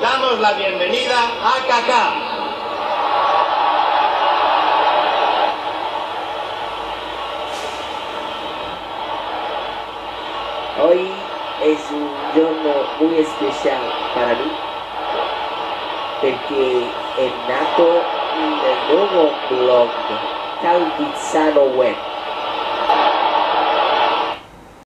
Damos la bienvenida a Kaká. Hoy es un giorno muy especial para mí perché è nato un nuevo blog Calvizzano Web